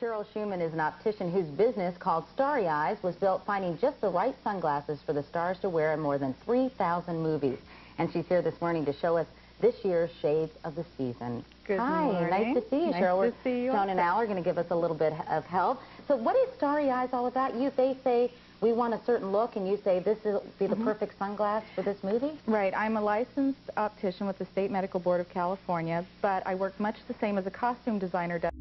Cheryl Shuman is an optician whose business called Starry Eyes was built finding just the right sunglasses for the stars to wear in more than 3,000 movies. And she's here this morning to show us this year's shades of the season. Good Hi, morning. nice to see you, Nice Cheryl. to see you Joan and. Al are going to give us a little bit of help. So what is Starry Eyes all about? You, they say we want a certain look, and you say this will be the Mm-hmm. perfect sunglass for this movie? Right. I'm a licensed optician with the State Medical Board of California, but I work much the same as a costume designer does.